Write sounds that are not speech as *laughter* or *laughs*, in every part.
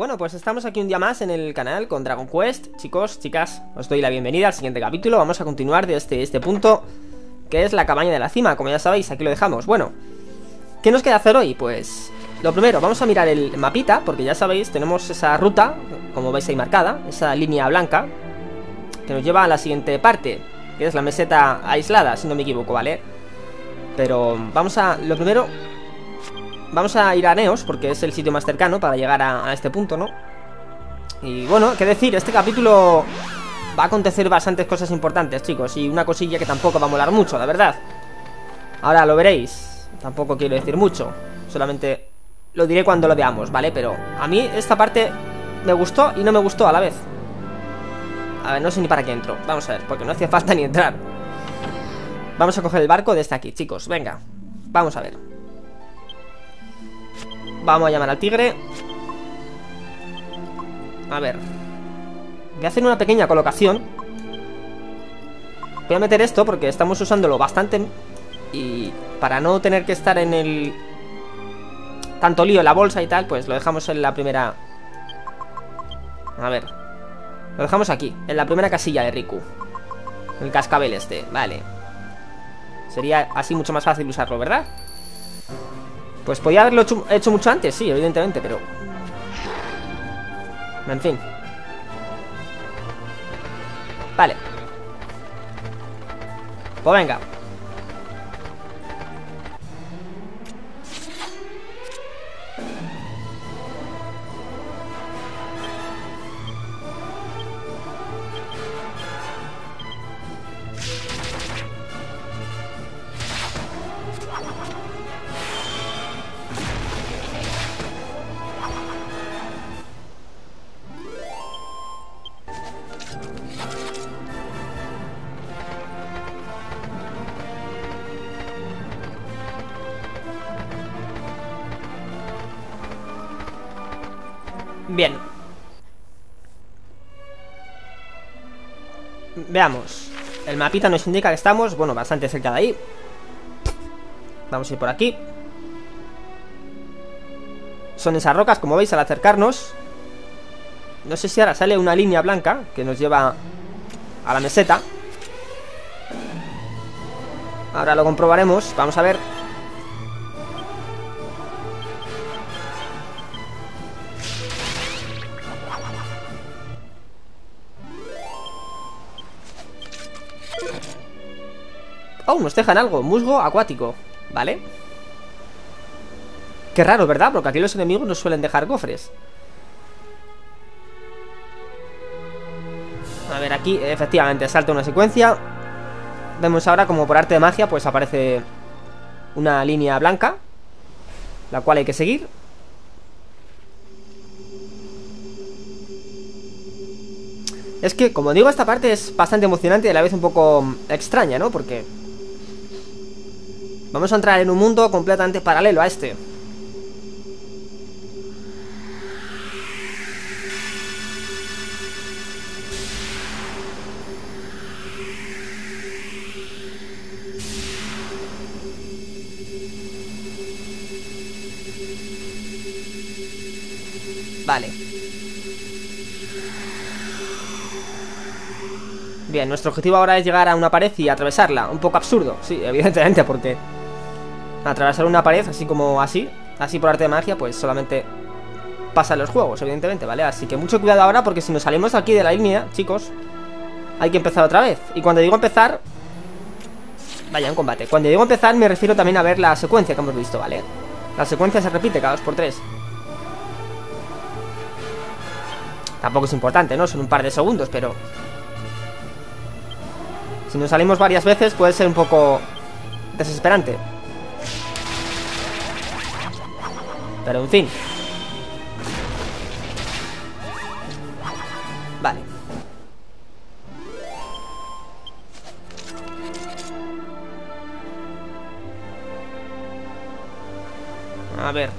Bueno, pues estamos aquí un día más en el canal con Dragon Quest Chicos, chicas, os doy la bienvenida al siguiente capítulo Vamos a continuar desde este punto Que es la cabaña de la cima, como ya sabéis, aquí lo dejamos Bueno, ¿qué nos queda hacer hoy? Pues, lo primero, vamos a mirar el mapita Porque ya sabéis, tenemos esa ruta Como veis ahí marcada, esa línea blanca Que nos lleva a la siguiente parte Que es la meseta aislada, si no me equivoco, ¿vale? Pero vamos a, lo primero Vamos a ir a Neos, porque es el sitio más cercano para llegar a, este punto, ¿no? Y bueno, qué decir, este capítulo va a acontecer bastantes cosas importantes, chicos Y una cosilla que tampoco va a molar mucho, la verdad Ahora lo veréis Tampoco quiero decir mucho Solamente lo diré cuando lo veamos, ¿vale? Pero a mí esta parte me gustó y no me gustó a la vez A ver, no sé ni para qué entro Vamos a ver, porque no hacía falta ni entrar Vamos a coger el barco desde aquí, chicos Venga, vamos a ver Vamos a llamar al tigre. A ver. Voy a hacer una pequeña colocación. Voy a meter esto porque estamos usándolo bastante Y para no tener que estar en el Tanto lío en la bolsa y tal Pues lo dejamos en la primera. A ver. Lo dejamos aquí, en la primera casilla de Riku. El cascabel este, vale. Sería así mucho más fácil usarlo, ¿verdad? Pues podía haberlo hecho, mucho antes, sí, evidentemente, pero... En fin. Vale. Pues venga. Mapita nos indica que estamos, bueno, bastante cerca de ahí. Vamos a ir por aquí. Son esas rocas, como veis, al acercarnos. No sé si ahora sale una línea blanca que nos lleva a la meseta. Ahora lo comprobaremos. Vamos a ver. Oh, nos dejan algo, musgo acuático Vale Qué raro, ¿verdad? Porque aquí los enemigos nos suelen dejar cofres A ver, aquí efectivamente salta una secuencia Vemos ahora como por arte de magia Pues aparece una línea blanca La cual hay que seguir Es que, como digo, esta parte es bastante emocionante y a la vez un poco extraña, ¿no? Porque Vamos a entrar en un mundo completamente paralelo a este. Vale. Bien, nuestro objetivo ahora es llegar a una pared y atravesarla. Un poco absurdo, sí, *laughs* evidentemente, porque atravesar una pared así como así, así por arte de magia, pues solamente pasa en los juegos, evidentemente, ¿vale? Así que mucho cuidado ahora porque si nos salimos aquí de la línea, chicos, hay que empezar otra vez. Y cuando digo empezar, vaya, en combate. Cuando digo empezar me refiero también a ver la secuencia que hemos visto, ¿vale? La secuencia se repite cada dos por tres. Tampoco es importante, ¿no? Son un par de segundos, pero... Si nos salimos varias veces puede ser un poco desesperante. Pero en fin Vale. A ver.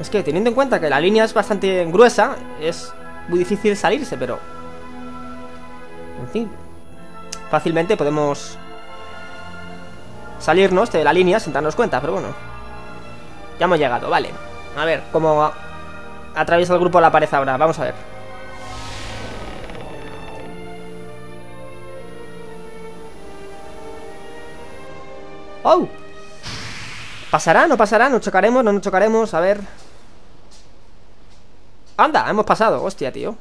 Es que teniendo en cuenta que la línea es bastante gruesa Es muy difícil salirse, pero En fin Fácilmente podemos Salirnos de la línea sin darnos cuenta, pero bueno ya hemos llegado, vale A ver, cómo atraviesa el grupo la pared ahora. Vamos a ver. ¡Oh! ¿Pasará? ¿No pasará? ¿No chocaremos? ¿No nos chocaremos? A ver... ¡Anda! Hemos pasado. Hostia, tío.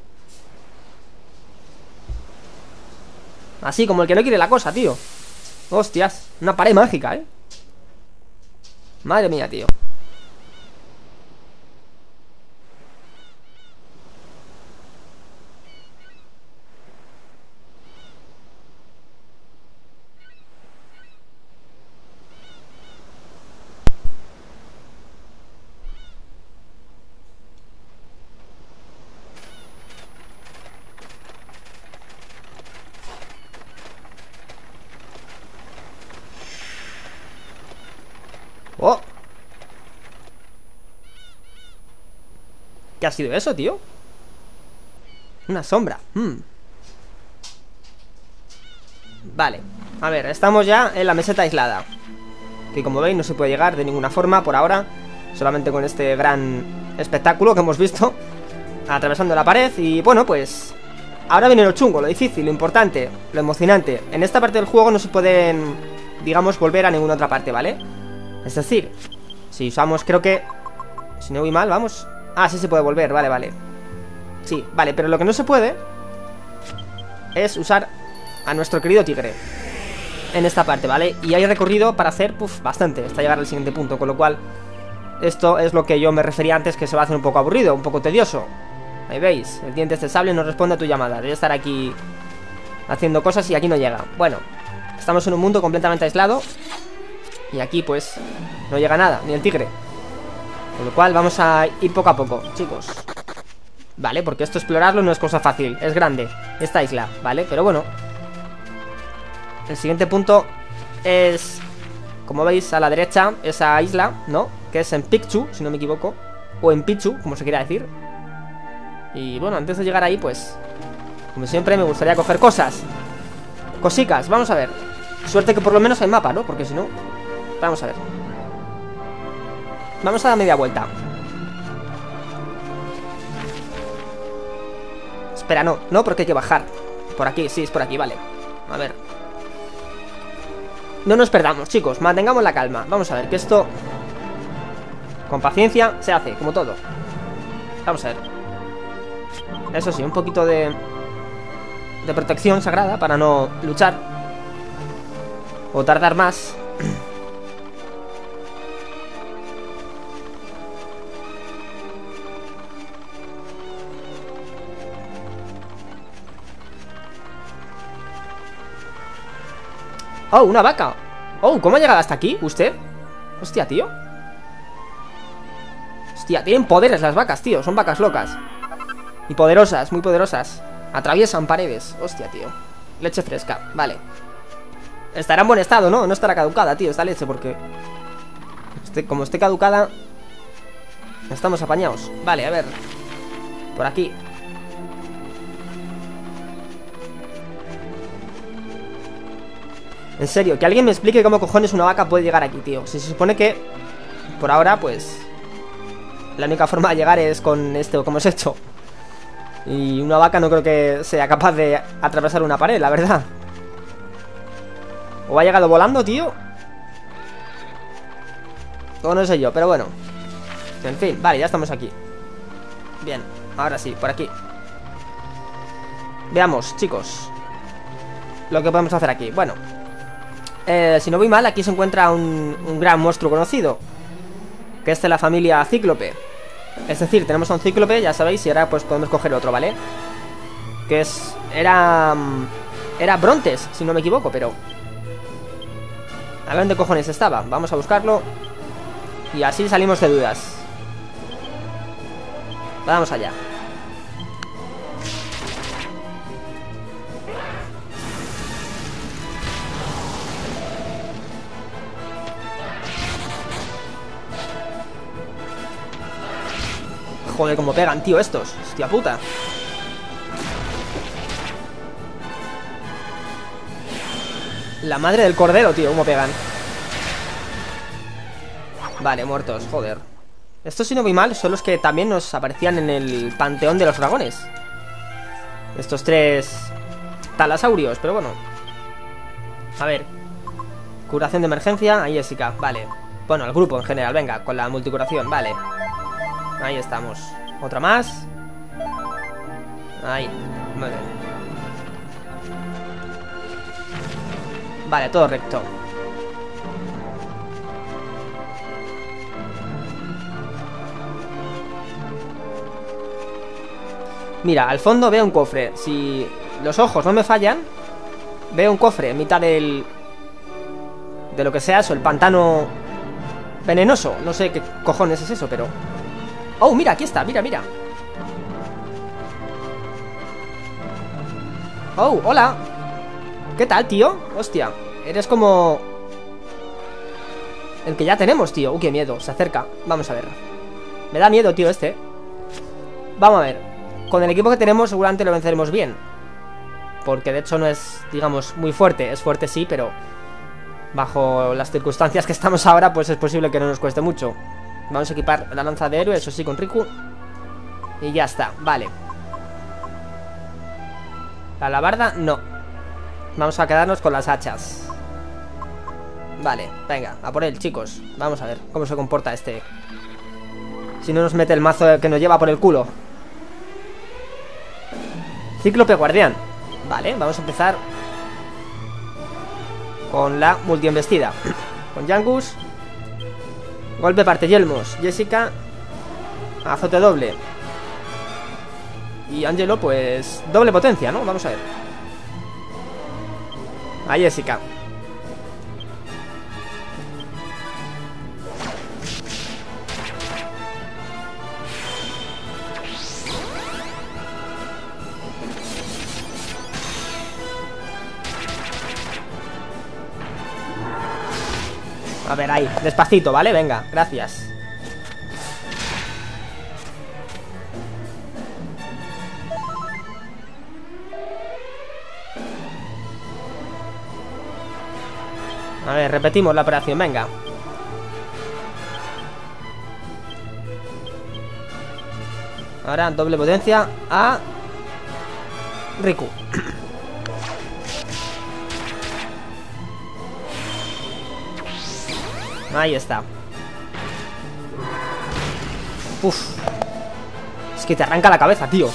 Así, como el que no quiere la cosa, tío. Hostias. Una pared mágica, ¿eh? Madre mía, tío. ¡Oh! ¿Qué ha sido eso, tío? Una sombra. Hmm. Vale. A ver, estamos ya en la meseta aislada. Que como veis no se puede llegar de ninguna forma por ahora. Solamente con este gran espectáculo que hemos visto *laughs* Atravesando la pared. Y bueno, pues Ahora viene lo chungo, lo difícil, lo importante Lo emocionante. En esta parte del juego no se pueden Digamos, volver a ninguna otra parte, ¿vale? Es decir, si usamos, creo que... Si no voy mal, vamos... Ah, sí se puede volver, vale, vale. Sí, vale, pero lo que no se puede Es usar a nuestro querido tigre En esta parte, ¿vale? Y hay recorrido para hacer, puff, bastante Hasta llegar al siguiente punto, con lo cual Esto es lo que yo me refería antes Que se va a hacer un poco aburrido, un poco tedioso. Ahí veis, el diente de sable no responde a tu llamada Debe estar aquí Haciendo cosas y aquí no llega. Bueno, estamos en un mundo completamente aislado y aquí pues no llega nada, ni el tigre Con lo cual vamos a ir poco a poco, chicos. Vale, porque esto explorarlo no es cosa fácil Es grande, esta isla, ¿vale? Pero bueno. El siguiente punto es Como veis a la derecha, esa isla, ¿no? Que es en Picchu, si no me equivoco. O en Pichu, como se quiera decir. Y bueno, antes de llegar ahí pues Como siempre me gustaría coger cosas. Cosicas, vamos a ver. Suerte que por lo menos hay mapa, ¿no? Porque si no Vamos a ver Vamos a dar media vuelta. Espera, no, no, porque hay que bajar. Por aquí, sí, es por aquí, vale. A ver. No nos perdamos, chicos, mantengamos la calma. Vamos a ver, que esto Con paciencia se hace, como todo. Vamos a ver. Eso sí, un poquito de De protección sagrada Para no luchar O tardar más ¡Oh, una vaca! ¡Oh, ¿cómo ha llegado hasta aquí? ¿Usted? Hostia, tío. Hostia, tienen poderes las vacas, tío. Son vacas locas. Y poderosas, muy poderosas. Atraviesan paredes. Hostia, tío. Leche fresca, vale. Estará en buen estado, ¿no? No estará caducada, tío, esta leche Porque este, Como esté caducada Estamos apañados. Vale, a ver. Por aquí En serio, que alguien me explique cómo cojones una vaca puede llegar aquí, tío. Si se supone que, por ahora, pues La única forma de llegar es con esto, como he hecho Y una vaca no creo que sea capaz de atravesar una pared, la verdad. O ha llegado volando, tío. O no sé yo, pero bueno. En fin, vale, ya estamos aquí. Bien, ahora sí, por aquí. Veamos, chicos Lo que podemos hacer aquí. Bueno eh, si no voy mal, aquí se encuentra un, gran monstruo conocido Que es de la familia Cíclope. Es decir, tenemos a un Cíclope, ya sabéis Y ahora pues podemos coger otro, ¿vale? Que es... era... Mm, era Brontes, si no me equivoco, pero... A ver dónde cojones estaba Vamos a buscarlo Y así salimos de dudas. Vamos allá Joder, cómo pegan, tío, estos Hostia puta La madre del cordero, tío, cómo pegan Vale, muertos, joder Estos, si no voy mal, son los que también nos aparecían en el panteón de los dragones. Estos tres talasaurios, pero bueno. A ver. Curación de emergencia, ahí Jessica, vale. Bueno, el grupo en general, venga, con la multicuración, vale. Ahí estamos. Otra más. Ahí, bien. Vale, todo recto. Mira, al fondo veo un cofre. Si los ojos no me fallan, veo un cofre en mitad del... De lo que sea eso, el pantano venenoso. No sé qué cojones es eso, pero... Oh, mira, aquí está, mira, mira. Oh, hola. ¿Qué tal, tío? Hostia, eres como... El que ya tenemos, tío. Uy, qué miedo, se acerca. Vamos a ver. Me da miedo, tío, este. Vamos a ver. Con el equipo que tenemos seguramente lo venceremos bien. Porque de hecho no es, digamos, muy fuerte. Es fuerte sí, pero bajo las circunstancias que estamos ahora, pues es posible que no nos cueste mucho. Vamos a equipar la lanza de héroe, eso sí, con Riku. Y ya está, vale. La alabarda, no. Vamos a quedarnos con las hachas. Vale, venga, a por él, chicos. Vamos a ver cómo se comporta este. Si no nos mete el mazo que nos lleva por el culo. Cíclope guardián Vale, vamos a empezar Con la multiembestida *clears throat* Con Yangus Golpe parte yelmos. Jessica Azote doble. Y Angelo pues Doble potencia, ¿no? Vamos a ver. A Jessica A ver, ahí, despacito, ¿vale? Venga, gracias. A ver, repetimos la operación, venga. Ahora doble potencia a Riku Ahí está. Uf. Es que te arranca la cabeza, tío.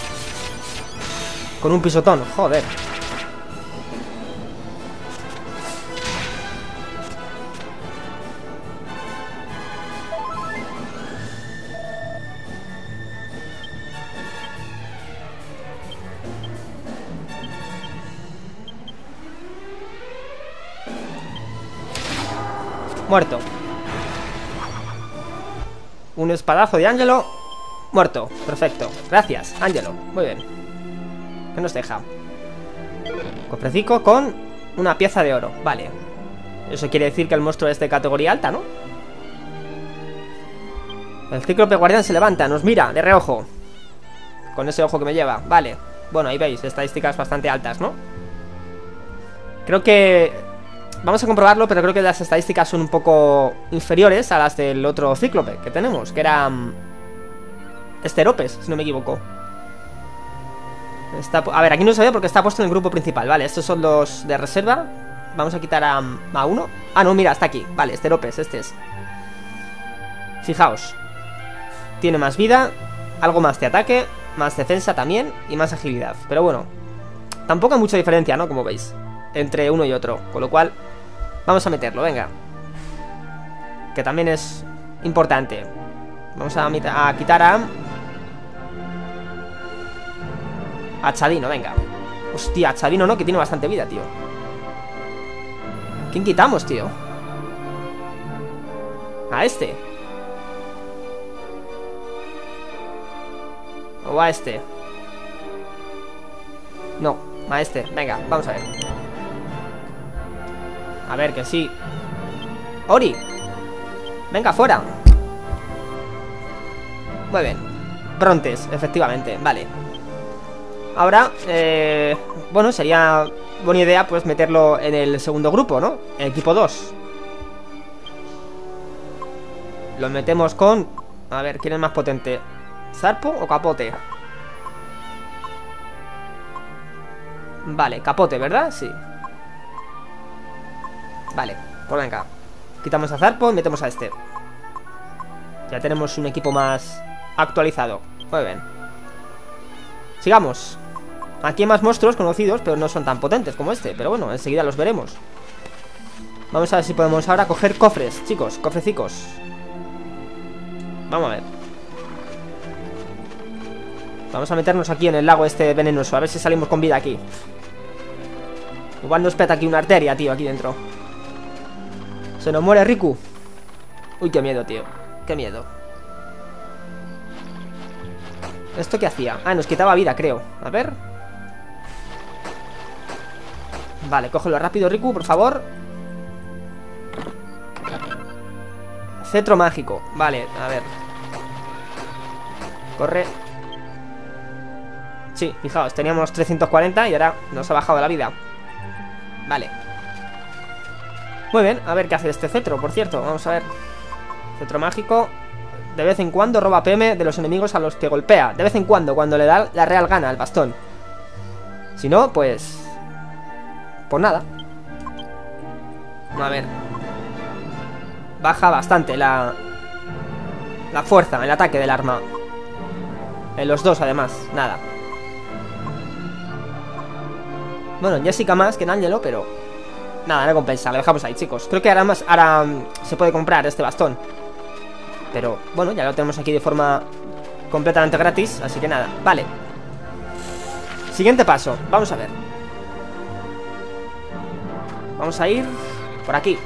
Con un pisotón, joder. Muerto un espadazo de Ángelo. Muerto. Perfecto. Gracias, Ángelo. Muy bien. ¿Qué nos deja? Cofrecico con una pieza de oro. Vale. Eso quiere decir que el monstruo es de categoría alta, ¿no? El cíclope guardián se levanta, nos mira de reojo. Con ese ojo que me lleva. Vale. Bueno, ahí veis, estadísticas bastante altas, ¿no? Creo que Vamos a comprobarlo, pero creo que las estadísticas son un poco inferiores a las del otro cíclope que tenemos, que era... Esteropes, si no me equivoco. Está, a ver, aquí no se ve porque está puesto en el grupo principal, vale, estos son los de reserva. Vamos a quitar a, a uno. Ah, no, mira, está aquí, vale, Esteropes, este es. Fijaos. Tiene más vida, algo más de ataque, más defensa también y más agilidad. Pero bueno, tampoco hay mucha diferencia, ¿no? Como veis, entre uno y otro. Con lo cual, Vamos a meterlo, venga. Que también es importante. Vamos a, quitar a... A Chadino, venga. Hostia, Chadino no, que tiene bastante vida, tío. ¿Quién quitamos, tío? A este. O a este. No, a este, venga, vamos a ver a ver, que sí ¡Ori! Venga, fuera Muy bien Brontes, efectivamente, vale Ahora, eh, bueno, sería buena idea pues meterlo en el segundo grupo, ¿no? En equipo 2 Lo metemos con A ver, ¿quién es más potente? ¿Zarpo o capote? Vale, capote, ¿verdad? Sí Vale, pues venga. Quitamos a Zarpo y metemos a este. Ya tenemos un equipo más actualizado. Muy bien. Sigamos. Aquí hay más monstruos conocidos, pero no son tan potentes como este Pero bueno, enseguida los veremos. Vamos a ver si podemos ahora coger cofres, chicos, cofrecicos. Vamos a ver. Vamos a meternos aquí en el lago este venenoso A ver si salimos con vida aquí. Igual nos peta aquí una arteria, tío, aquí dentro Se nos muere Riku. Uy, qué miedo, tío. Qué miedo. ¿Esto qué hacía? Ah, nos quitaba vida, creo. A ver. Vale, cógelo rápido, Riku, por favor. Cetro mágico. Vale, a ver. Corre. Sí, fijaos, teníamos 340 y ahora nos ha bajado la vida. Vale Muy bien, a ver qué hace este cetro, por cierto Vamos a ver. Cetro mágico De vez en cuando roba PM de los enemigos a los que golpea De vez en cuando, cuando le da la real gana al bastón. Si no, pues... Pues nada. A ver. Baja bastante la... La fuerza, el ataque del arma. En los dos, además, nada. Bueno, Jessica más que en Angelo, pero... Nada, no compensa, lo dejamos ahí, chicos. Creo que ahora más, ahora mm, se puede comprar este bastón. Pero, bueno, ya lo tenemos aquí de forma completamente gratis Así que nada, vale. Siguiente paso, vamos a ver. Vamos a ir por aquí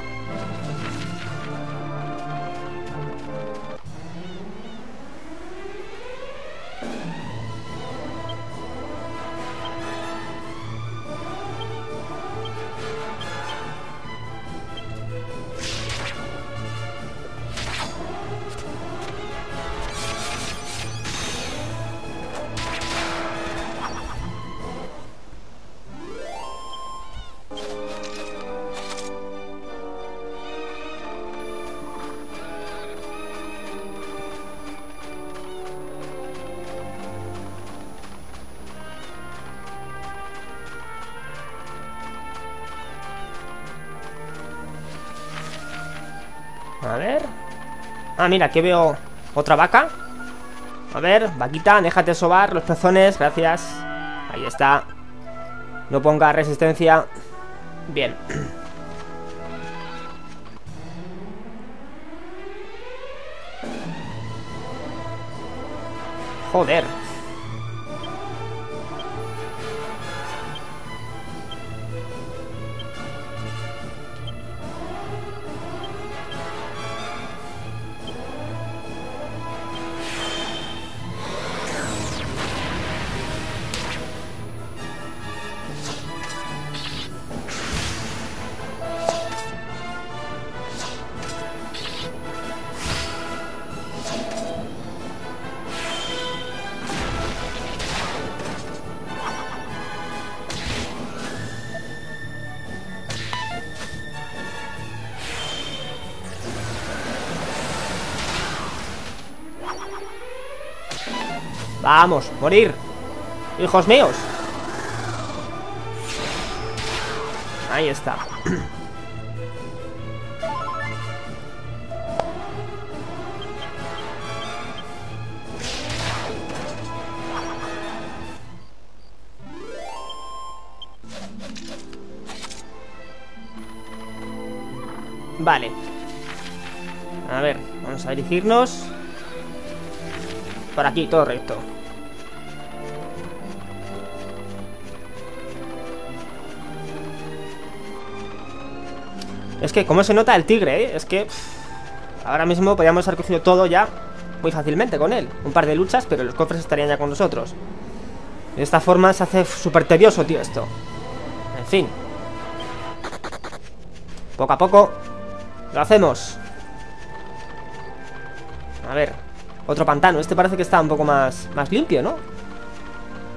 A ver. Ah, mira, aquí veo otra vaca. A ver, vaquita, déjate sobar los pezones, gracias. Ahí está. No ponga resistencia. Bien. *clears throat* Joder Vamos, morir. Hijos míos. Ahí está. Vale. A ver, vamos a dirigirnos. Por aquí, todo recto Es que, ¿cómo se nota el tigre, eh? Es que... ahora mismo podríamos haber cogido todo ya muy fácilmente con él. Un par de luchas, pero los cofres estarían ya con nosotros. De esta forma se hace súper tedioso, tío, esto. En fin. Poco a poco lo hacemos. A ver. Otro pantano. Este parece que está un poco más, más limpio, ¿no?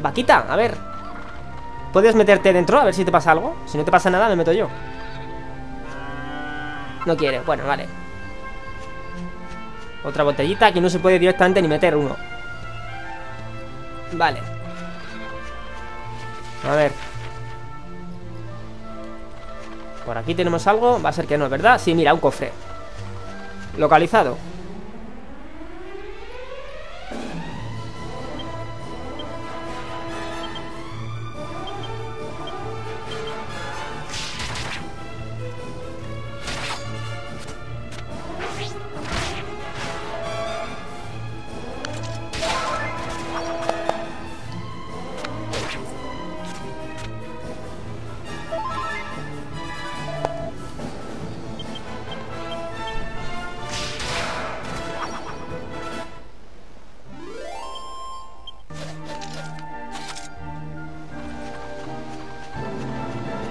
Vaquita, a ver. ¿Puedes meterte dentro a ver si te pasa algo? Si no te pasa nada, me meto yo. No quiere, bueno, vale. Otra botellita que no se puede directamente ni meter uno. Vale. A ver. Por aquí tenemos algo Va a ser que no, ¿verdad? Sí, mira, un cofre. Localizado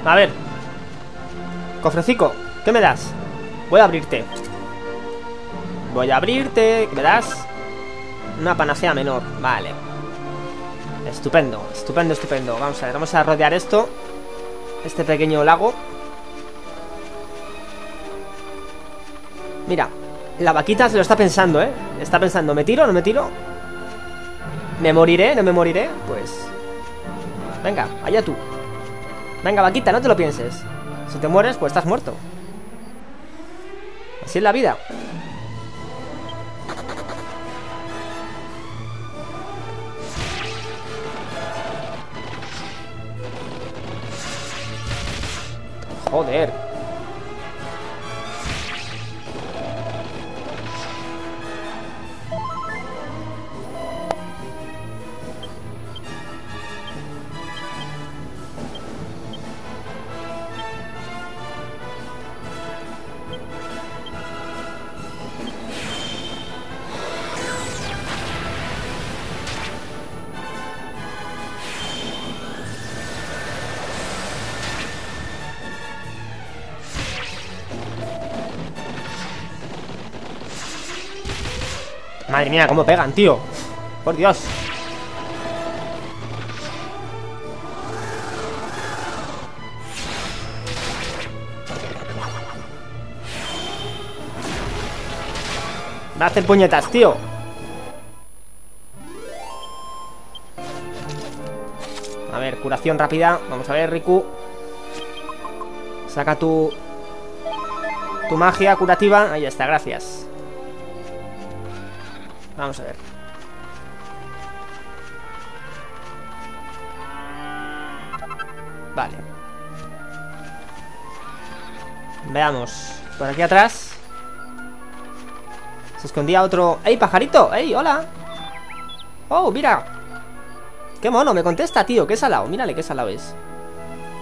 A ver Cofrecico, ¿qué me das? Voy a abrirte Voy a abrirte, ¿qué me das? Una panacea menor, vale Estupendo, estupendo, estupendo Vamos a ver, vamos a rodear esto Este pequeño lago Mira La vaquita se lo está pensando, ¿eh? Está pensando, ¿me tiro no me tiro? ¿Me moriré? ¿No me moriré? Pues... Venga, allá tú Venga, vaquita, no te lo pienses. Si te mueres, pues estás muerto. Así es la vida. Joder. Madre mía, cómo pegan, tío. Por Dios. Va hacer puñetas, tío. A ver, curación rápida. Vamos a ver, Riku. Saca tu... Tu magia curativa. Ahí está, gracias Vamos a ver. Vale. Veamos. Por aquí atrás. Se escondía otro... ¡Ey, pajarito! ¡Ey, hola! ¡Oh, mira! ¡Qué mono! Me contesta, tío. ¡Qué salado! Mírale qué salado es.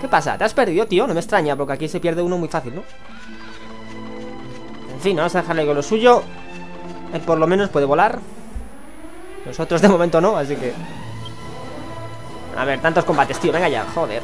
¿Qué pasa? ¿Te has perdido, tío? No me extraña, porque aquí se pierde uno muy fácil, ¿no? En fin, vamos a dejarle con lo suyo él por lo menos puede volar. Nosotros de momento no, así que... A ver, tantos combates, tío. Venga ya, joder.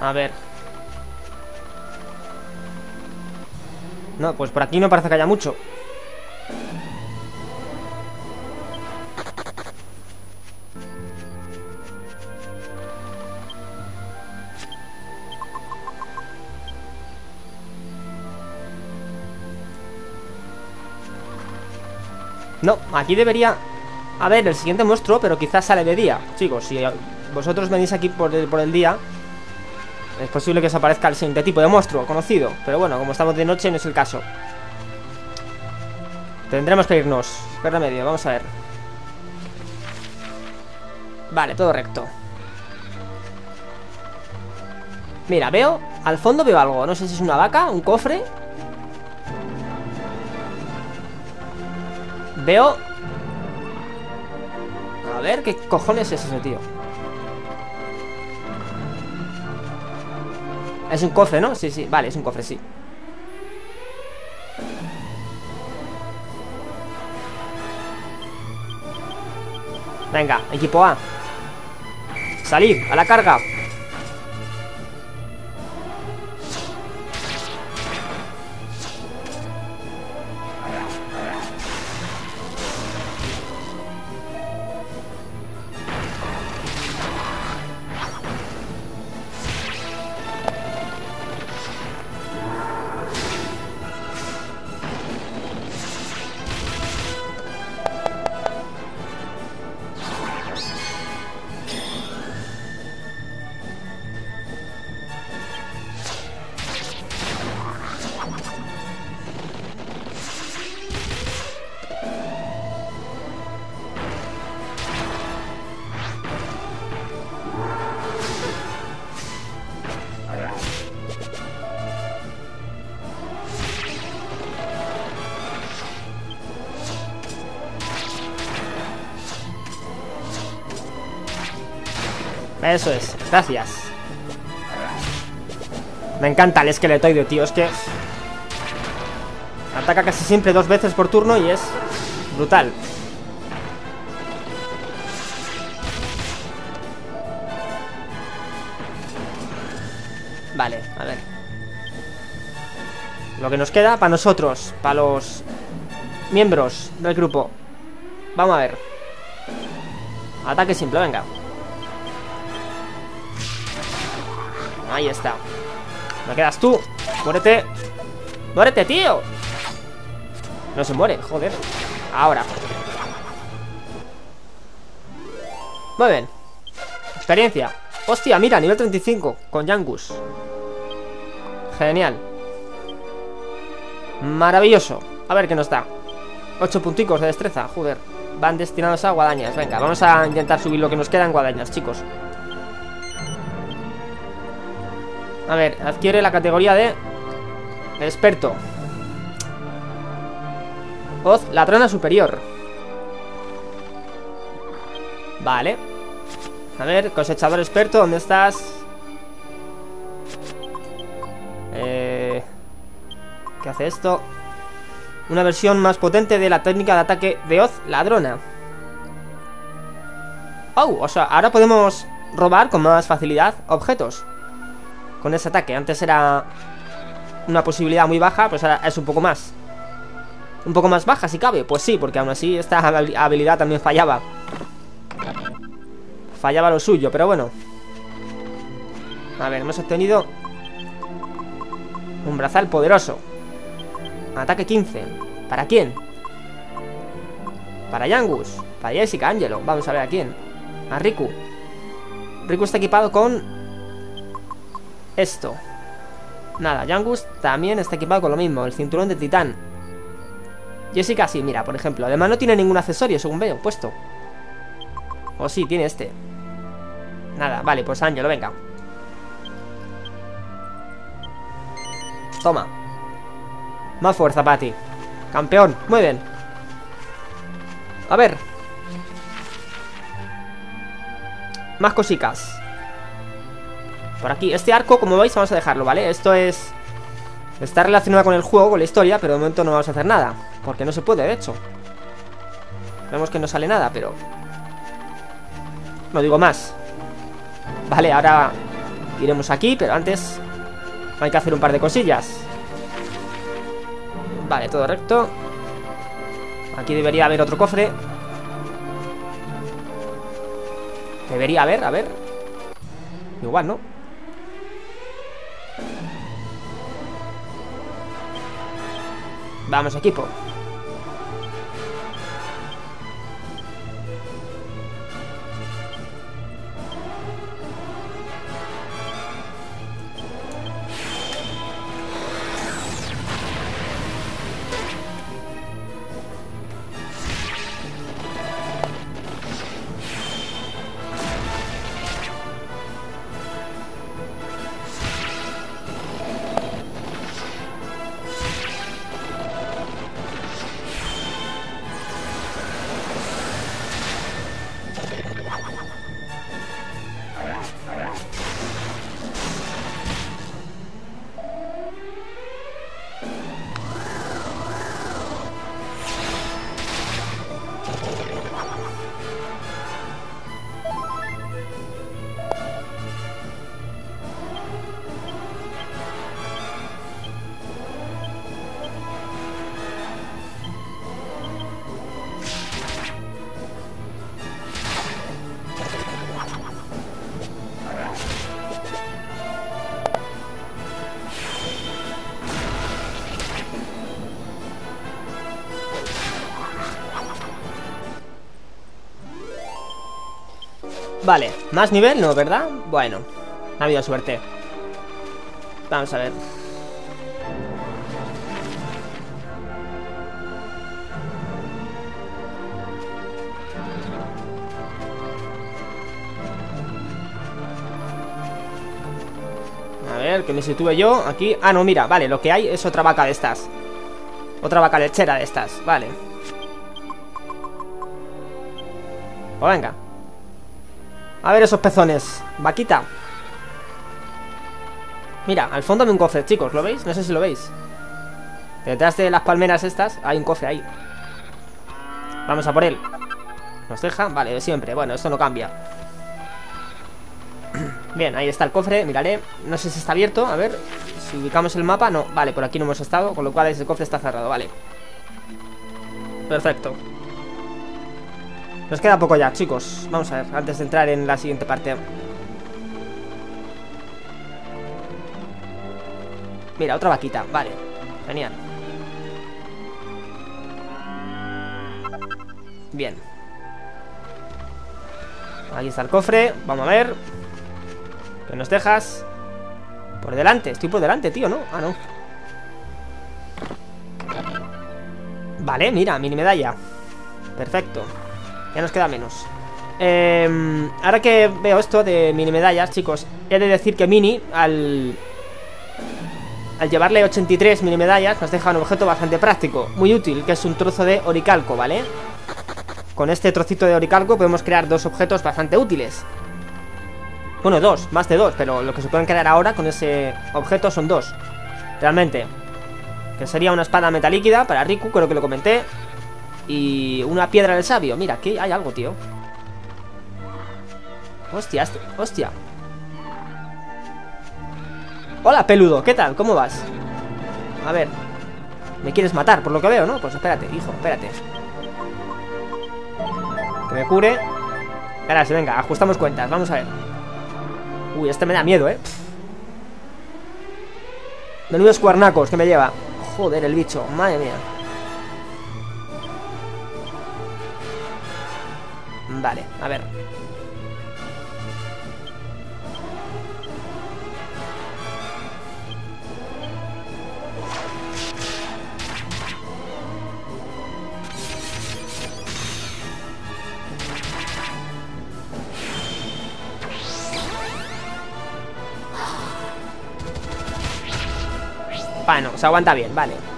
A ver. No, pues por aquí no parece que haya mucho. No, aquí debería A ver, el siguiente monstruo, pero quizás sale de día. Chicos, si vosotros venís aquí por por el día es posible que os aparezca el siguiente tipo de monstruo conocido Pero bueno, como estamos de noche no es el caso. Tendremos que irnos. ¿Qué remedio? Vamos a ver. Vale, todo recto. Mira, veo Al fondo veo algo. No sé si es una vaca, un cofre. Veo Joder, ¿qué cojones es ese tío? Es un cofre, ¿no? Sí, sí, vale, es un cofre, sí. Venga, equipo A. Salir, a la carga Eso es, gracias. Me encanta el esqueletoide, tío. Es que... Ataca casi siempre dos veces por turno y es... Brutal. Vale, a ver. Lo que nos queda para nosotros Para los miembros del grupo. Vamos a ver. Ataque simple, venga Ahí está. Me quedas tú Muérete Muérete, tío No se muere, joder. Ahora. Muy bien. Experiencia. Hostia, mira, nivel 35 Con Yangus. Genial. Maravilloso. A ver qué nos da. 8 punticos de destreza, joder. Van destinados a guadañas. Venga, vamos a intentar subir lo que nos queda en guadañas, chicos A ver, adquiere la categoría de experto. Voz trona superior. Vale. A ver, cosechador experto, ¿dónde estás? Eh... ¿Qué hace esto? Una versión más potente de la técnica de ataque de Oz ladrona. Oh, o sea, ahora podemos robar con más facilidad objetos con ese ataque. Antes era una posibilidad muy baja, pues ahora es un poco más. Un poco más baja si cabe. Pues sí, porque aún así esta habilidad también fallaba. Fallaba lo suyo, pero bueno. A ver, hemos obtenido un brazal poderoso. Ataque 15. ¿Para quién? Para Yangus. Para Jessica Angelo. Vamos a ver a quién. A Riku. Riku está equipado con esto. Nada, Yangus también está equipado con lo mismo El cinturón de titán. Jessica sí, mira, por ejemplo Además no tiene ningún accesorio, según veo, puesto. O sí, tiene este. Nada, vale, pues Ángelo, venga. Toma. Más fuerza para ti. Campeón, muy bien. A ver. Más cositas por aquí. Este arco, como veis, vamos a dejarlo, ¿vale? Esto es... Está relacionado con el juego, con la historia, pero de momento no vamos a hacer nada. Porque no se puede, de hecho. Vemos que no sale nada, pero... No digo más. Vale, ahora iremos aquí, pero antes hay que hacer un par de cosillas. Vale, todo recto. Aquí debería haber otro cofre. Debería haber, a ver. Igual, ¿no? Vamos, equipo. Vale, más nivel, no, ¿verdad? Bueno, ha habido suerte. Vamos a ver. A ver, que me sitúe yo aquí. Ah, no, mira, vale, lo que hay es otra vaca de estas. Otra vaca lechera de estas Vale. Pues venga A ver esos pezones. Vaquita. Mira, al fondo hay un cofre, chicos, ¿lo veis? No sé si lo veis. Detrás de las palmeras estas Hay un cofre ahí. Vamos a por él. ¿Nos deja? Vale, de siempre. Bueno, esto no cambia. *clears throat* Bien, ahí está el cofre, miraré. No sé si está abierto, a ver. Si ubicamos el mapa, no, vale, por aquí no hemos estado Con lo cual ese cofre está cerrado, vale. Perfecto Nos queda poco ya, chicos. Vamos a ver, antes de entrar en la siguiente parte. Mira, otra vaquita, vale. Genial. Bien. Ahí está el cofre, vamos a ver. Que nos dejas Por delante, estoy por delante, tío, ¿no? Ah, no. Vale, mira, mini medalla. Perfecto Ya nos queda menos eh, Ahora que veo esto de mini medallas, chicos He de decir que mini, al al llevarle 83 mini medallas nos deja un objeto bastante práctico, muy útil, que es un trozo de oricalco, ¿vale? Con este trocito de oricalco podemos crear dos objetos bastante útiles. Bueno, dos, más de dos, pero lo que se pueden crear ahora con ese objeto son dos. Realmente. Que sería una espada metalíquida para Riku, creo que lo comenté. Y una piedra del sabio. Mira, aquí hay algo, tío. Hostia, este, hostia. Hola, peludo, ¿qué tal? ¿Cómo vas? A ver Me quieres matar, por lo que veo, ¿no? Pues espérate, hijo, espérate Que me cure Ahora sí, venga, ajustamos cuentas, vamos a ver Uy, este me da miedo, ¿eh? Menudos cuernacos que me lleva Joder, el bicho, madre mía Vale, a ver. Bueno, se aguanta bien, vale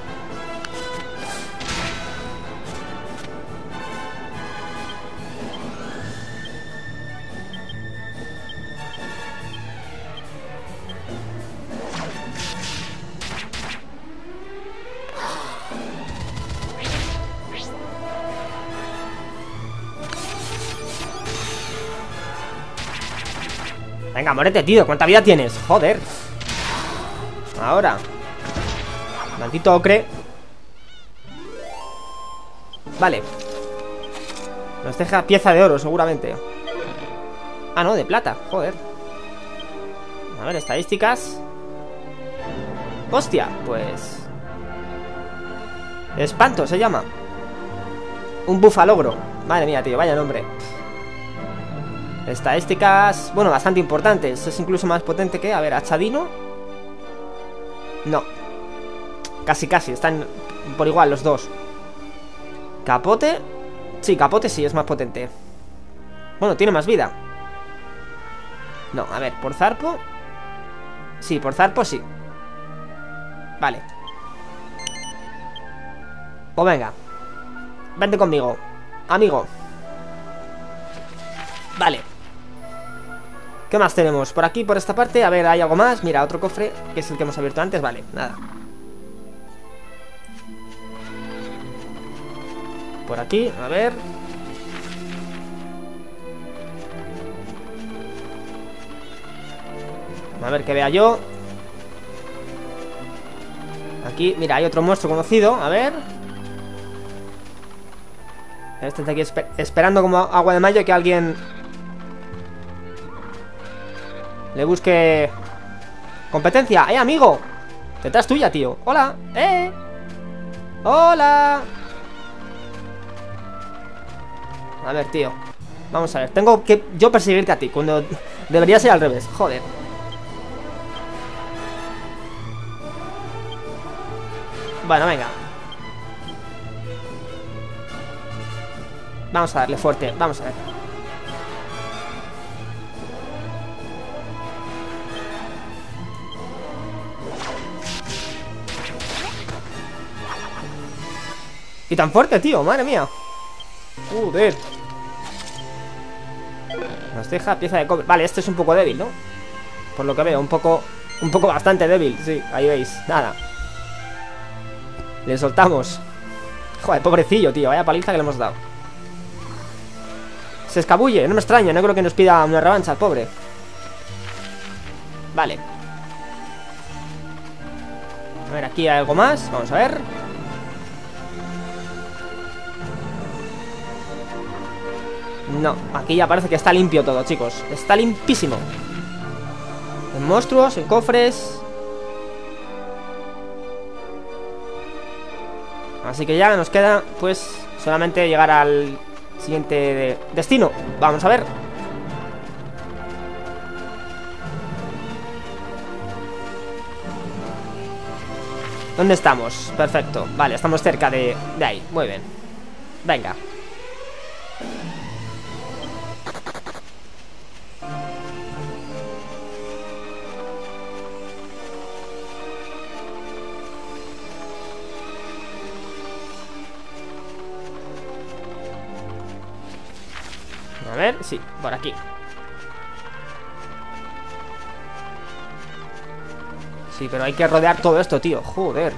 Venga, tío, ¿cuánta vida tienes? Joder. Ahora. Maldito ocre. Vale. Nos deja pieza de oro, seguramente. Ah, no, de plata, joder. A ver, estadísticas. Hostia, pues Espanto se llama. Un bufalogro. Madre mía, tío, vaya nombre Estadísticas, bueno, bastante importantes. Es incluso más potente que, a ver, hachadino No, Casi, casi, están por igual los dos. Capote. Sí, capote sí, es más potente. Bueno, tiene más vida. No, a ver, por zarpo. Sí, por zarpo sí. Vale. O pues venga. Vente conmigo Amigo. Vale ¿Qué más tenemos? Por aquí, por esta parte, a ver, hay algo más. Mira, otro cofre, que es el que hemos abierto antes Vale, nada. Por aquí, a ver. A ver que vea yo. Aquí, mira, hay otro monstruo conocido A ver. Este está aquí esperando como agua de mayo Que alguien Le busque Competencia, ¡eh, amigo! Detrás tuya, tío. ¡Hola! ¡Eh! ¡Hola! A ver, tío. Vamos a ver, tengo que yo perseguirte a ti Cuando *laughs* debería ser al revés, joder. Bueno, venga. Vamos a darle fuerte, vamos a ver Y tan fuerte, tío, madre mía. Joder. Nos deja pieza de cobre. Vale, este es un poco débil, ¿no? Por lo que veo, un poco Un poco bastante débil, sí, ahí veis Nada. Le soltamos. Joder, pobrecillo, tío, vaya paliza que le hemos dado. Se escabulle, no me extraña No creo que nos pida una revancha, pobre. Vale. A ver, aquí hay algo más Vamos a ver No, aquí ya parece que está limpio todo, chicos. Está limpísimo. En monstruos, en cofres. Así que ya nos queda, pues, solamente llegar al siguiente destino. Vamos a ver. ¿Dónde estamos? Perfecto, vale, estamos cerca de, de ahí. Muy bien. Venga aquí. Sí, pero hay que rodear todo esto, tío. Joder.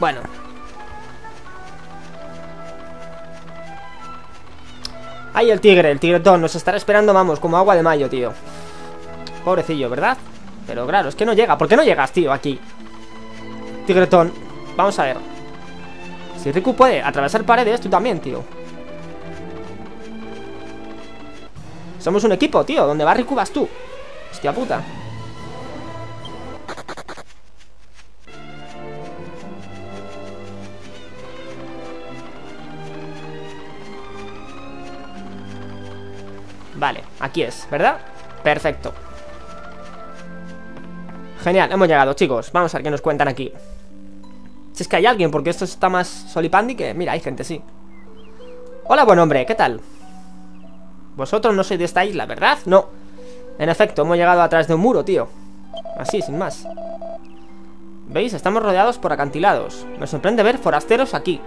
Bueno. Ahí el tigre, el tigretón. Nos estará esperando, vamos, como agua de mayo, tío. Pobrecillo, ¿verdad? Pero claro, es que no llega. ¿Por qué no llegas, tío, aquí? Tigretón Vamos a ver. Si Riku puede atravesar paredes, tú también, tío Somos un equipo, tío. Donde va Riku tú. Hostia puta. Vale, aquí es, ¿verdad? Perfecto Genial, hemos llegado, chicos Vamos a ver qué nos cuentan aquí Si es que hay alguien, porque esto está más solipandi que... Mira, hay gente, sí Hola, buen hombre, ¿qué tal? Vosotros no sois de esta isla, ¿verdad? No En efecto, hemos llegado atrás de un muro, tío Así, sin más ¿Veis? Estamos rodeados por acantilados Me sorprende ver forasteros aquí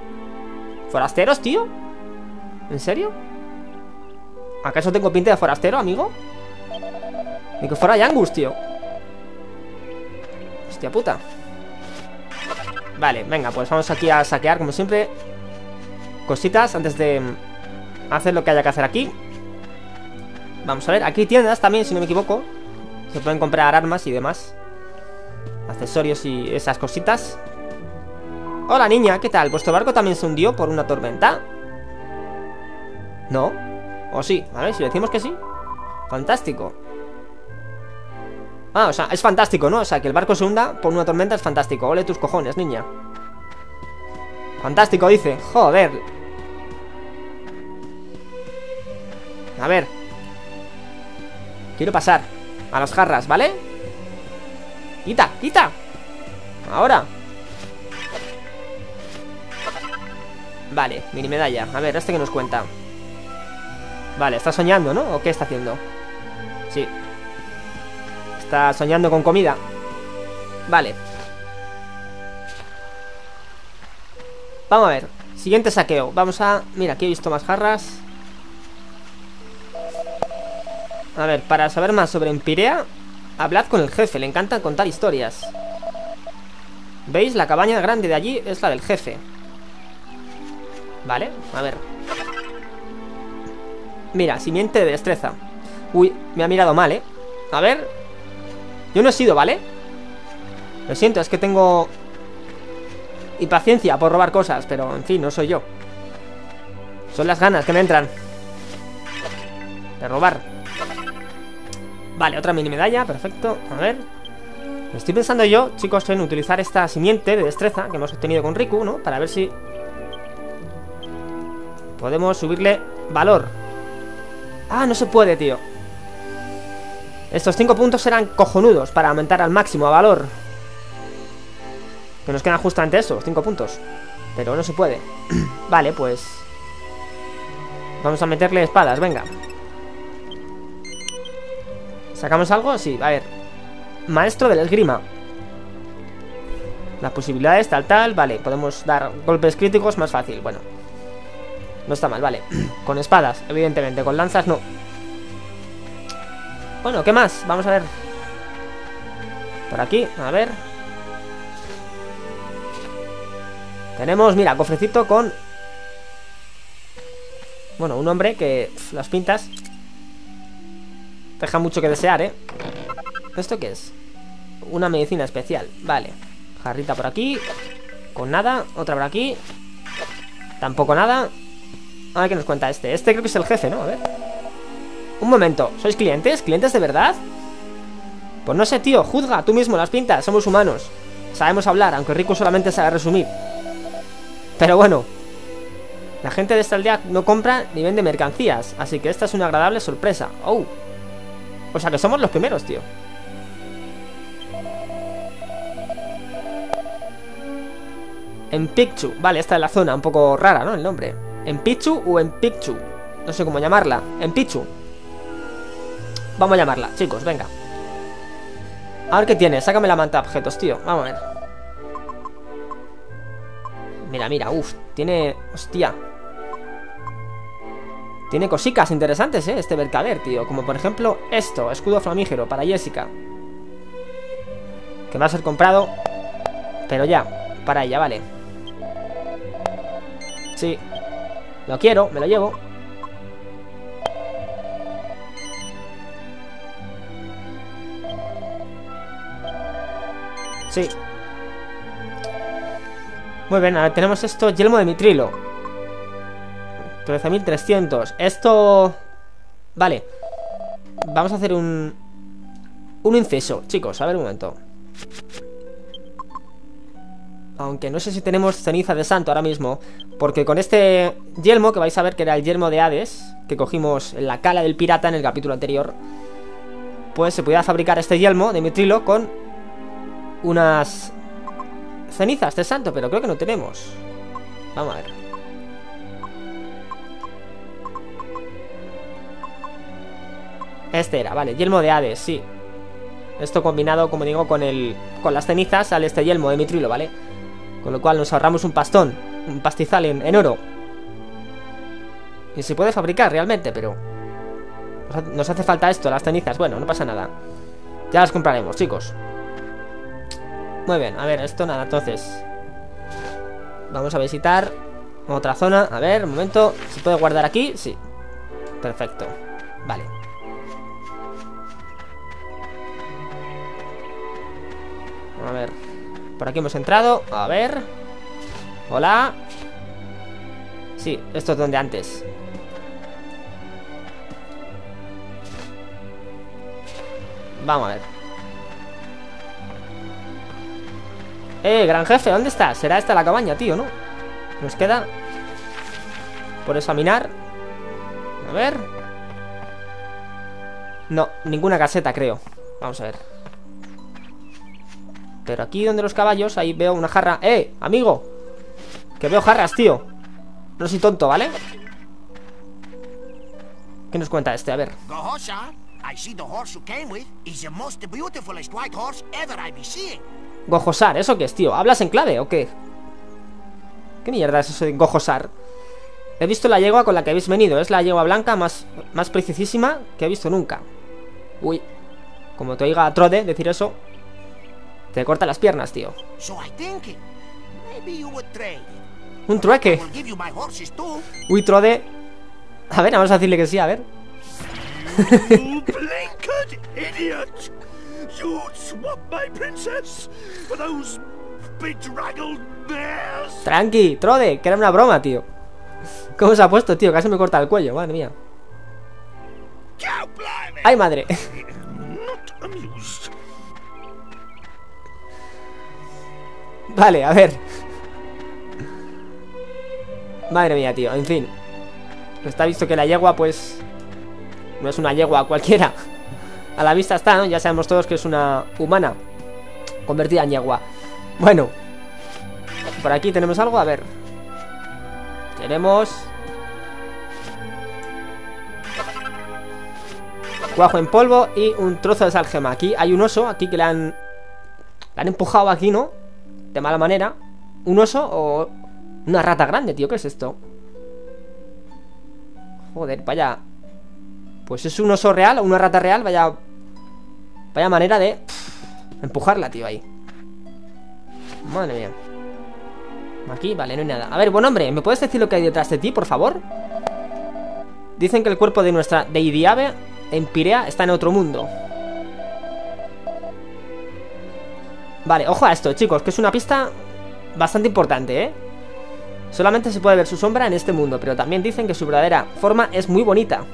¿Forasteros, tío? ¿En serio? ¿Acaso tengo pinta de forastero, amigo? Ni que fuera Yangus, tío Hostia puta Vale, venga, pues vamos aquí a saquear como siempre Cositas antes de hacer lo que haya que hacer aquí Vamos a ver, aquí tiendas también, si no me equivoco Se pueden comprar armas y demás Accesorios y esas cositas Hola niña, ¿qué tal? ¿Vuestro barco también se hundió por una tormenta? ¿No? ¿O sí? A ver, si decimos que sí Fantástico Ah, o sea, es fantástico, ¿no? O sea, que el barco se hunda por una tormenta es fantástico Ole tus cojones, niña Fantástico, dice Joder A ver Quiero pasar a las jarras, ¿vale? ¡Quita, quita! Ahora. Vale, mini medalla. A ver, este que nos cuenta Vale, está soñando, ¿no? ¿O qué está haciendo? Sí. Está soñando con comida. Vale. Vamos a ver. Siguiente saqueo. Vamos a... Mira, aquí he visto más jarras A ver, para saber más sobre Empirea, hablad con el jefe, le encanta contar historias. ¿Veis? La cabaña grande de allí es la del jefe. Vale, a ver. Mira, simiente de destreza. Uy, me ha mirado mal, ¿eh? A ver. Yo no he sido, ¿vale? Lo siento, es que tengo... Impaciencia por robar cosas, pero en fin, no soy yo. Son las ganas que me entran. De robar. Vale, otra mini medalla, perfecto A ver Estoy pensando yo, chicos, en utilizar esta simiente de destreza Que hemos obtenido con Riku, ¿no? Para ver si... Podemos subirle valor. Ah, no se puede, tío. Estos 5 puntos serán cojonudos para aumentar al máximo a valor. Que nos quedan justamente eso, 5 puntos. Pero no se puede. *clears throat* vale, pues... Vamos a meterle espadas, venga. ¿Sacamos algo? Sí, a ver. Maestro del esgrima. Las posibilidades, tal, tal, vale. Podemos dar golpes críticos más fácil, bueno. No está mal, vale. *clears throat* Con espadas, evidentemente. Con lanzas, no. Bueno, ¿qué más? Vamos a ver. Por aquí, a ver. Tenemos, mira, cofrecito con... Bueno, un hombre que... las pintas... Deja mucho que desear, ¿eh? ¿Esto qué es? Una medicina especial, vale. Jarrita por aquí. Con nada, otra por aquí. Tampoco nada. A ver qué nos cuenta este. Este creo que es el jefe, ¿no? A ver. Un momento, ¿sois clientes? ¿Clientes de verdad? Pues no sé, tío, juzga. Tú mismo las pintas. Somos humanos. Sabemos hablar, aunque Rico solamente sabe resumir. Pero bueno. La gente de esta aldea no compra ni vende mercancías. Así que esta es una agradable sorpresa. Oh o sea que somos los primeros, tío. En Picchu, vale, esta es la zona Un poco rara, ¿no? El nombre. ¿En Pichu o en Picchu? No sé cómo llamarla. En Pichu Vamos a llamarla, chicos, venga. A ver qué tiene, sácame la manta de objetos, tío. Vamos a ver. Mira, mira, uff Tiene... hostia tiene cositas interesantes, ¿eh? Este mercader, tío. Como por ejemplo esto, escudo flamígero para Jessica. Que va a ser comprado. Pero ya, para ella, vale. Sí. Lo quiero, me lo llevo. Sí. Muy bien, ahora tenemos esto, yelmo de mitrilo. 13.300. Esto... Vale. Vamos a hacer un... Un inceso, chicos. A ver un momento. Aunque no sé si tenemos ceniza de santo ahora mismo. Porque con este yelmo, que vais a ver que era el yelmo de Hades, que cogimos en la cala del pirata en el capítulo anterior, pues se podía fabricar este yelmo de mitrilo con unas cenizas de santo, pero creo que no tenemos. Vamos a ver. Este era, vale, yelmo de Hades, sí. Esto combinado, como digo, con el con las cenizas sale este yelmo de mitrilo, ¿vale? Con lo cual nos ahorramos un pastón Un pastizal en, oro. Y se puede fabricar realmente, pero Nos hace falta esto, las cenizas. Bueno, no pasa nada. Ya las compraremos, chicos. Muy bien, a ver, esto nada, entonces. Vamos a visitar Otra zona, a ver, un momento. ¿Se puede guardar aquí? Sí. Perfecto, vale A ver. Por aquí hemos entrado. A ver. Hola. Sí, esto es donde antes. Vamos a ver. Eh, gran jefe, ¿dónde estás? Será esta la cabaña, tío, ¿no? Nos queda por examinar. A ver. No, ninguna caseta, creo. Vamos a ver. Pero aquí donde los caballos, ahí veo una jarra ¡Eh, amigo! Que veo jarras, tío No soy tonto, ¿vale? ¿Qué nos cuenta este? A ver Gojosar, ¿eso qué es, tío? ¿Hablas en clave o qué? ¿Qué mierda es eso de Gojosar? He visto la yegua con la que habéis venido Es la yegua blanca más, más precisísima que he visto nunca Uy Como te oiga Trode decir eso te corta las piernas, tío. Un trueque. Uy, Trode. A ver, vamos a decirle que sí, a ver. *laughs* Tranqui, Trode, que era una broma, tío. ¿Cómo se ha puesto, tío? Casi me corta el cuello, madre mía. ¡Ay, madre! Vale, a ver Madre mía, tío, en fin Está visto que la yegua, pues... No es una yegua cualquiera. A la vista está, ¿no? Ya sabemos todos que es una humana. Convertida en yegua. Bueno. Por aquí tenemos algo, a ver. Tenemos... Cuajo en polvo y un trozo de salgema. Aquí hay un oso, aquí que le han... Le han empujado aquí, ¿no? De mala manera. ¿Un oso o una rata grande, tío? ¿Qué es esto? Joder, vaya... Pues es un oso real o una rata real, vaya... Vaya manera de... Empujarla, tío, ahí. Madre mía. Aquí, vale, no hay nada. A ver, buen hombre, ¿me puedes decir lo que hay detrás de ti, por favor? Dicen que el cuerpo de nuestra Deidiave en Pirea está en otro mundo. Vale, ojo a esto, chicos, que es una pista bastante importante, ¿eh? Solamente se puede ver su sombra en este mundo, pero también dicen que su verdadera forma es muy bonita.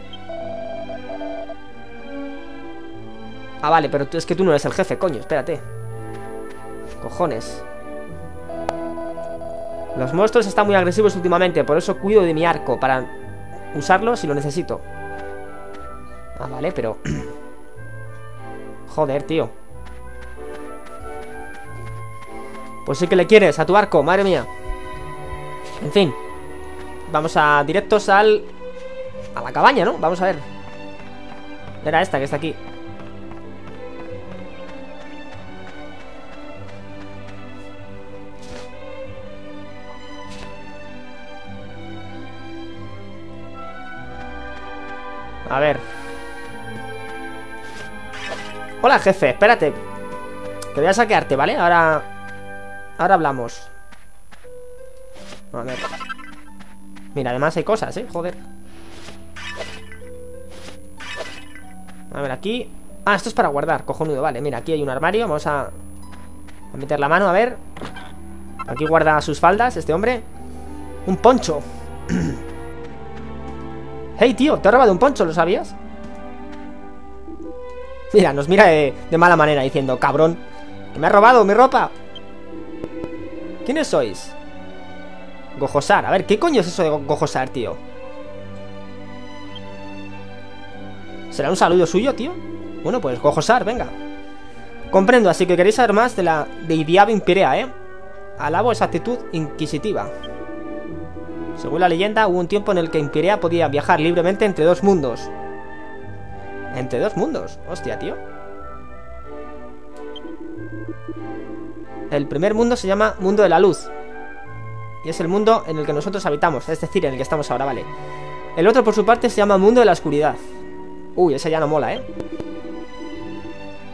Ah, vale, pero es que tú no eres el jefe, coño, espérate. Cojones. Los monstruos están muy agresivos últimamente, por eso cuido de mi arco, para usarlo si lo necesito. Ah, vale, pero... *clears throat* Joder, tío. Pues sí que le quieres a tu arco, madre mía. En fin. Vamos a directos al... A la cabaña, ¿no? Vamos a ver. Era esta que está aquí. A ver. Hola, jefe, espérate. Que voy a saquearte, ¿vale? Ahora... Ahora hablamos. A ver. Mira, además hay cosas, ¿eh? Joder. A ver, aquí... Ah, esto es para guardar, cojonudo, vale Mira, aquí hay un armario, vamos a... Meter la mano, a ver Aquí guarda sus faldas, este hombre Un poncho *clears throat* Hey, tío, te ha robado un poncho, ¿lo sabías? Mira, nos mira de, mala manera diciendo Cabrón, que me ha robado mi ropa ¿Quiénes sois? Gojosar, a ver, ¿qué coño es eso de Gojosar, tío? ¿Será un saludo suyo, tío? Bueno, pues Gojosar, venga Comprendo, así que queréis saber más de la Deidiave Imperea, ¿eh? Alabo esa actitud inquisitiva según la leyenda, hubo un tiempo en el que Imperia podía viajar libremente entre dos mundos. ¿Entre dos mundos? Hostia, tío. El primer mundo se llama Mundo de la Luz. Y es el mundo en el que nosotros habitamos, es decir, en el que estamos ahora, vale. El otro, por su parte, se llama Mundo de la Oscuridad. Uy, esa ya no mola, ¿eh?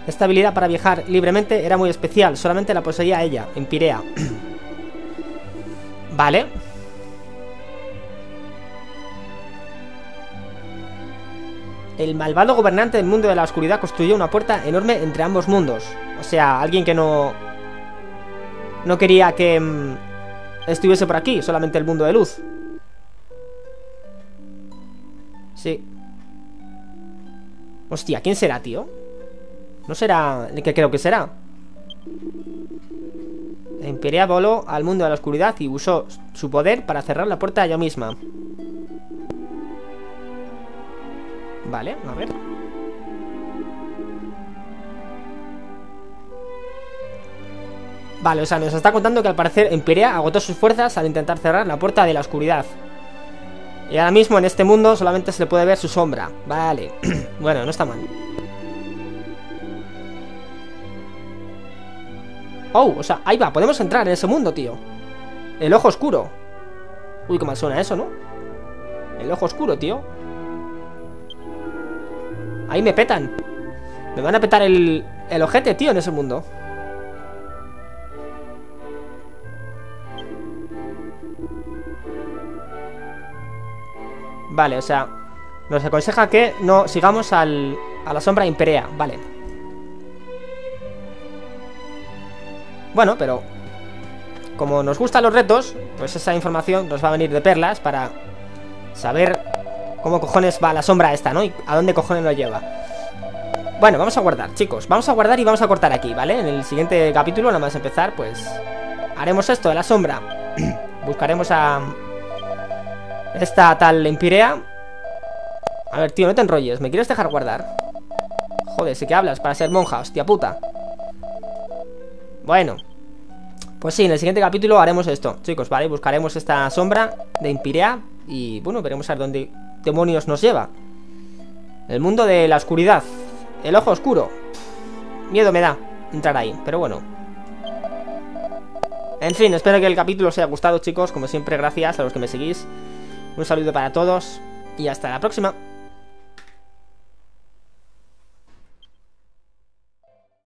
Esta habilidad para viajar libremente era muy especial, solamente la poseía ella, en Pirea. *clears throat* vale. el malvado gobernante del mundo de la oscuridad construyó una puerta enorme entre ambos mundos. O sea, alguien que no... No quería que... Mm, estuviese por aquí, solamente el mundo de luz. Sí. Hostia, ¿quién será, tío? No será el que creo que será. Imperia voló al mundo de la oscuridad y usó su poder para cerrar la puerta ella misma. Vale, a ver Vale, o sea, nos está contando que al parecer Imperia agotó sus fuerzas al intentar cerrar la puerta de la oscuridad. Y ahora mismo en este mundo solamente se le puede ver su sombra. Vale, *clears throat* bueno, no está mal. Oh, o sea, ahí va, podemos entrar en ese mundo, tío. El ojo oscuro. Uy, cómo suena eso, ¿no? El ojo oscuro, tío. Ahí me petan. Me van a petar el, el ojete, tío, en ese mundo Vale, o sea Nos aconseja que no sigamos al, a la sombra imperea Vale Bueno, pero Como nos gustan los retos Pues esa información nos va a venir de perlas Para saber cómo cojones va la sombra esta, ¿no? Y a dónde cojones nos lleva. Bueno, vamos a guardar, chicos. Vamos a guardar y vamos a cortar aquí, ¿vale? En el siguiente capítulo, nada más empezar, pues... Haremos esto de la sombra. *clears throat* Buscaremos a... Esta tal Empirea A ver, tío, no te enrolles. ¿Me quieres dejar guardar? Joder, sé que hablas para ser monja, hostia puta. Bueno. Pues sí, en el siguiente capítulo haremos esto, chicos, ¿vale? Buscaremos esta sombra de Impirea y, bueno, veremos a dónde demonios nos lleva. El mundo de la oscuridad. El ojo oscuro. Miedo me da entrar ahí, pero bueno. En fin, espero que el capítulo os haya gustado, chicos. Como siempre, gracias a los que me seguís. Un saludo para todos y hasta la próxima.